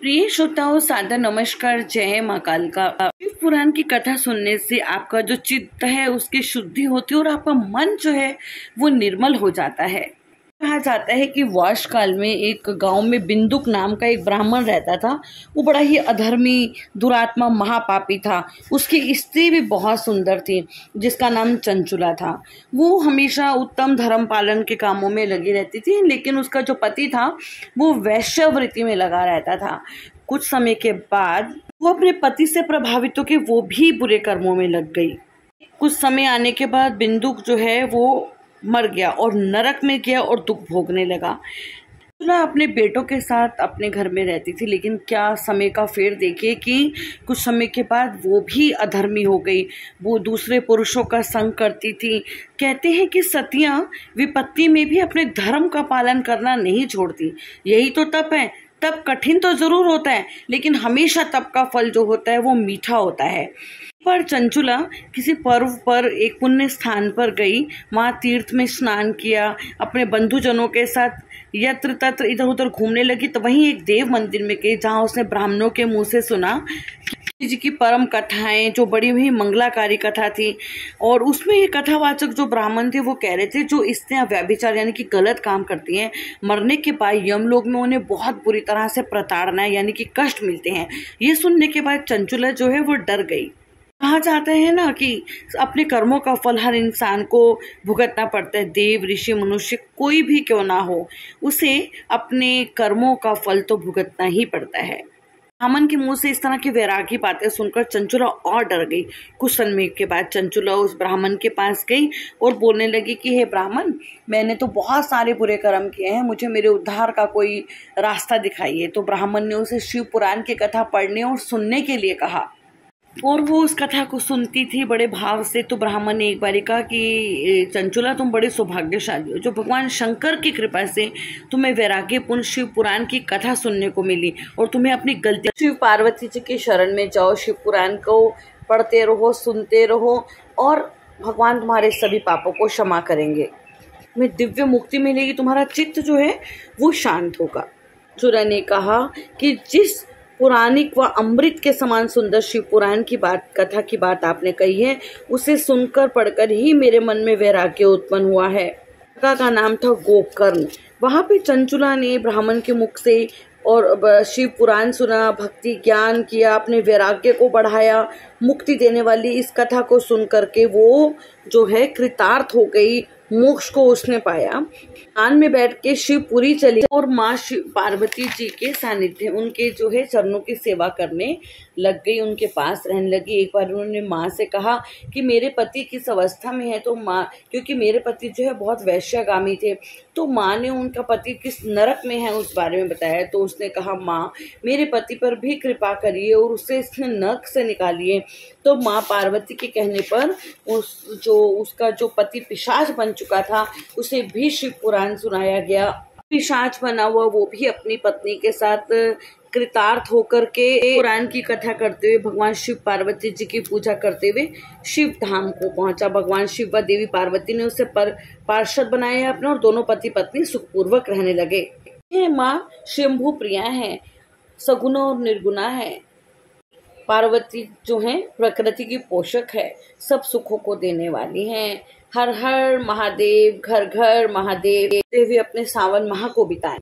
प्रिय श्रोताओं सादा नमस्कार, जय माँ काल का शिव पुराण की कथा सुनने से आपका जो चित्त है, उसकी शुद्धि होती है और आपका मन जो है, वो निर्मल हो जाता है। कहा जाता है कि वर्ष काल में एक गाँव में बिंदुक नाम का एक ब्राह्मण रहता था। वो बड़ा ही अधर्मी, दुरात्मा, महापापी था। उसकी स्त्री भी बहुत सुंदर थी, जिसका नाम चंचुला था। वो हमेशा उत्तम धर्म पालन के कामों में लगी रहती थी, लेकिन उसका जो पति था, वो वैश्यवृत्ति में लगा रहता था। कुछ समय के बाद, वो अपने पति से प्रभावित होकर वो भी बुरे कर्मों में लग गई। कुछ समय आने के बाद बिंदुक जो है, वो मर गया और नरक में गया और दुख भोगने लगा। तुला अपने बेटों के साथ अपने घर में रहती थी, लेकिन क्या समय का फेर देखिए कि कुछ समय के बाद वो भी अधर्मी हो गई। वो दूसरे पुरुषों का संग करती थी। कहते हैं कि सतियाँ विपत्ति में भी अपने धर्म का पालन करना नहीं छोड़ती। यही तो तप है। तब कठिन तो ज़रूर होता है, लेकिन हमेशा तप का फल जो होता है वो मीठा होता है। पर चंचुला किसी पर्व पर एक पुण्य स्थान पर गई। वहाँ तीर्थ में स्नान किया, अपने बंधुजनों के साथ यत्र तत्र इधर उधर घूमने लगी। तो वहीं एक देव मंदिर में गई, जहाँ उसने ब्राह्मणों के मुँह से सुना जी की परम कथाएँ, जो बड़ी हुई मंगलाकारी कथा थी। और उसमें ये कथावाचक जो ब्राह्मण थे, वो कह रहे थे, जो इस स्त्रियाँ व्याभिचार, यानी कि गलत काम करती हैं, मरने के बाद यम लोग में उन्हें बहुत बुरी तरह से प्रताड़ना, यानी कि कष्ट मिलते हैं। ये सुनने के बाद चंचुला जो है, वो डर गई। कहा जाता है ना कि अपने कर्मों का फल हर इंसान को भुगतना पड़ता है। देव, ऋषि, मनुष्य कोई भी क्यों ना हो, उसे अपने कर्मों का फल तो भुगतना ही पड़ता है। अमन के मुँह से इस तरह की वैरागी बातें सुनकर चंचुला और डर गई। कुछ समय के बाद चंचुला उस ब्राह्मण के पास गई और बोलने लगी कि, हे ब्राह्मण, मैंने तो बहुत सारे बुरे कर्म किए हैं, मुझे मेरे उद्धार का कोई रास्ता दिखाइए। तो ब्राह्मण ने उसे शिव पुराण की कथा पढ़ने और सुनने के लिए कहा। और वो उस कथा को सुनती थी बड़े भाव से तो ब्राह्मण ने एक बार कहा कि चंचुला, तुम बड़े सौभाग्यशाली हो। जो भगवान शंकर की कृपा से तुम्हें वैराग्यपूर्ण शिव पुराण की कथा सुनने को मिली और तुम्हें अपनी गलती शिव पार्वती जी की शरण में जाओ, शिव पुराण को पढ़ते रहो, सुनते रहो और भगवान तुम्हारे सभी पापों को क्षमा करेंगे। तुम्हें दिव्य मुक्ति मिलेगी। तुम्हारा चित्त जो है, वो शांत होगा। चुरा ने कहा कि जिस पुराणिक व अमृत के समान सुंदर शिव पुराण की बात, कथा की बात आपने कही है, उसे सुनकर पढ़कर ही मेरे मन में वैराग्य उत्पन्न हुआ है। का नाम था गोकर्ण। वहाँ पे चंचुला ने ब्राह्मण के मुख से और शिव पुराण सुना, भक्ति ज्ञान किया, अपने वैराग्य को बढ़ाया, मुक्ति देने वाली इस कथा को सुन करके वो जो है कृतार्थ हो गई मोक्ष को उसने पाया। आन में बैठ के शिव पुरी चली और माँ शिव पार्वती जी के सानिध्य, उनके जो है चरणों की सेवा करने लग गई, उनके पास रहने लगी। एक बार उन्होंने माँ से कहा कि मेरे पति किस अवस्था में है? तो माँ, क्योंकि मेरे पति जो है बहुत वैश्यगामी थे तो माँ ने उनका पति किस नरक में है उस बारे में बताया। तो उसने कहा, माँ, मेरे पति पर भी कृपा करिए और उसे इसने नरक से निकालिए। तो माँ पार्वती के कहने पर उस जो, उसका जो पति पिशाच बन चुका था, उसे भी शिव पुराण सुनाया गया। पिशाच बना हुआ, वो भी अपनी पत्नी के साथ कृतार्थ होकर के पुराण की कथा करते हुए, भगवान शिव पार्वती जी की पूजा करते हुए शिव धाम को पहुँचा। भगवान शिव व देवी पार्वती ने उसे पर पार्षद बनाया अपना और दोनों पति पत्नी सुखपूर्वक रहने लगे। माँ शंभु प्रिया है सगुना और निर्गुणा है। पार्वती जो है, प्रकृति की पोषक है, सब सुखों को देने वाली हैं। हर हर महादेव, घर घर महादेव, देवी अपने सावन माह को बिताएँ।